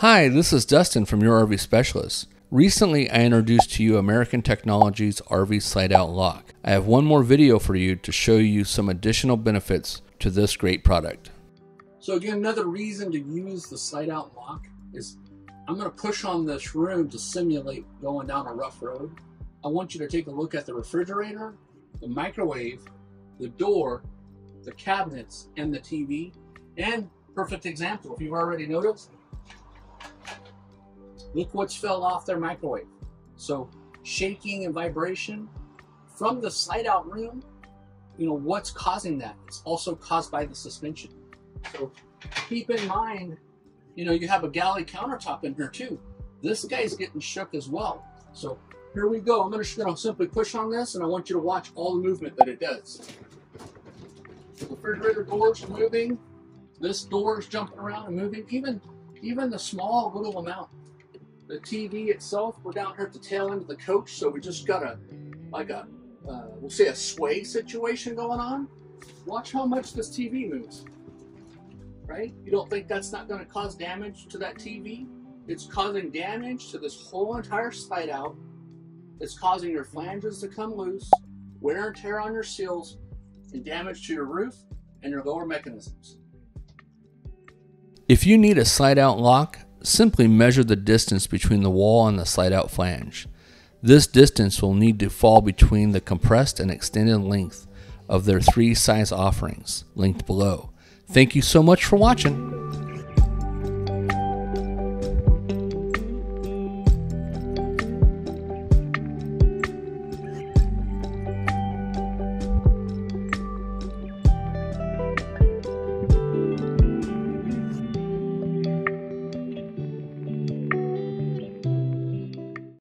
Hi, this is Dustin from Your RV Specialist. Recently, I introduced to you American Technology's RV Slide Out Lock. I have one more video for you to show you some additional benefits to this great product. So again, another reason to use the slide out lock is I'm going to push on this room to simulate going down a rough road. I want you to take a look at the refrigerator, the microwave, the door, the cabinets, and the TV. And perfect example, if you've already noticed, Look what's fell off their microwave. So shaking and vibration from the slide out room, you know, what's causing that? It's also caused by the suspension. So keep in mind, you know, you have a galley countertop in here too. This guy's getting shook as well. So here we go. I'm going to simply push on this and I want you to watch all the movement that it does. The refrigerator doors are moving. This door is jumping around and moving. Even, even the small little amount the TV itself, we're down here at the tail end of the coach, so we just got a, like a, uh, we'll say a sway situation going on. Watch how much this TV moves, right? You don't think that's not going to cause damage to that TV? It's causing damage to this whole entire slide out. It's causing your flanges to come loose, wear and tear on your seals, and damage to your roof and your lower mechanisms. If you need a slide out lock, simply measure the distance between the wall and the slide out flange. This distance will need to fall between the compressed and extended length of their three size offerings, linked below. Thank you so much for watching.